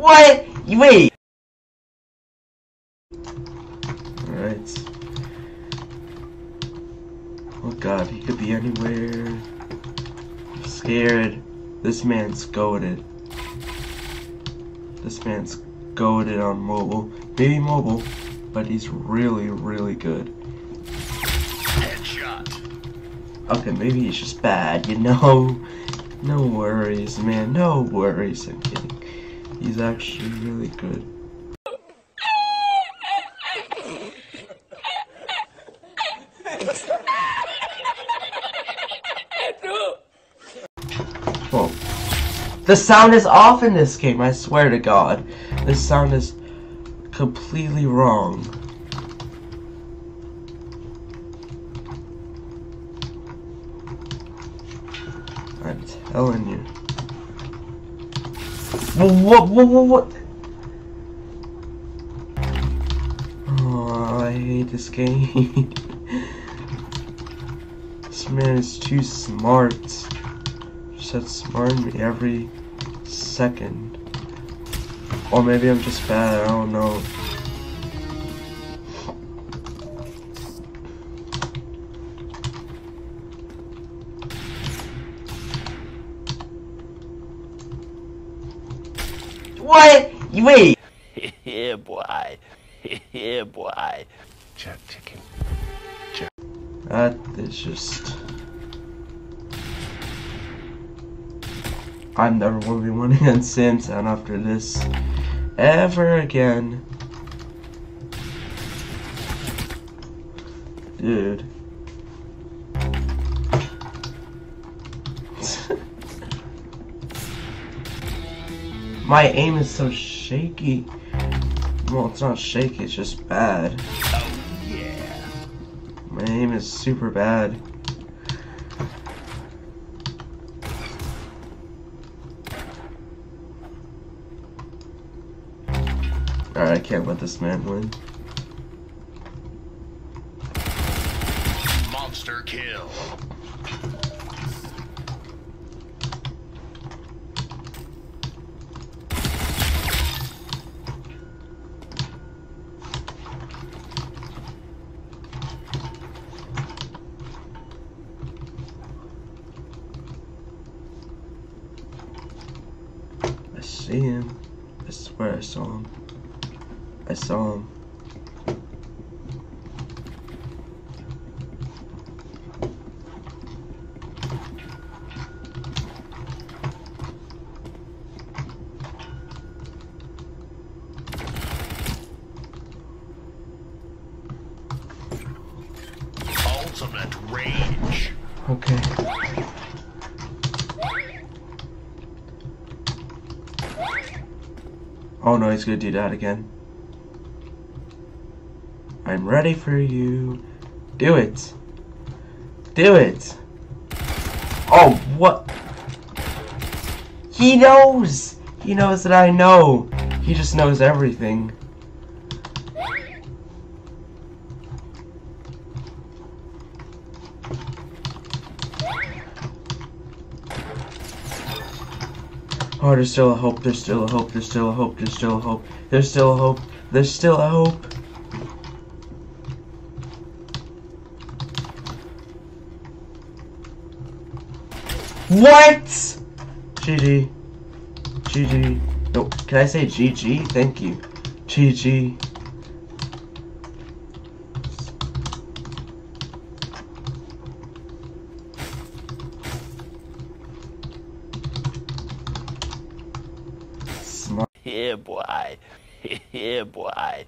What? Wait. Alright. Oh god, he could be anywhere. I'm scared. This man's goaded. This man's goaded on mobile. Maybe mobile, but he's really, really good. Headshot. Okay, maybe he's just bad, you know? No worries, man. No worries. I'm kidding. He's actually really good. The sound is off in this game, I swear to god. This sound is completely wrong. I'm telling you. What, what, what, what? Oh, I hate this game. this man is too smart. Just outsmarting me every second. Or maybe I'm just bad, I don't know. What? Wait. yeah, boy. yeah, boy. Check chicken. Jack. That is just. I'm never going to be winning on Sims, and after this, ever again. Dude. My aim is so shaky. Well, it's not shaky, it's just bad. Oh, yeah. My aim is super bad. Alright, I can't let this man win. Monster kill. I see him. I swear I saw him. I saw him. Ultimate rage. Okay. Oh no, he's gonna do that again. I'm ready for you. Do it. Do it. Oh, what? He knows! He knows that I know. He just knows everything. Oh, there's still a hope, there's still a hope, there's still a hope, there's still a hope, there's still a hope, there's still a hope. What? GG. GG. No, can I say GG? Thank you. GG. Yeah, boy. yeah, boy.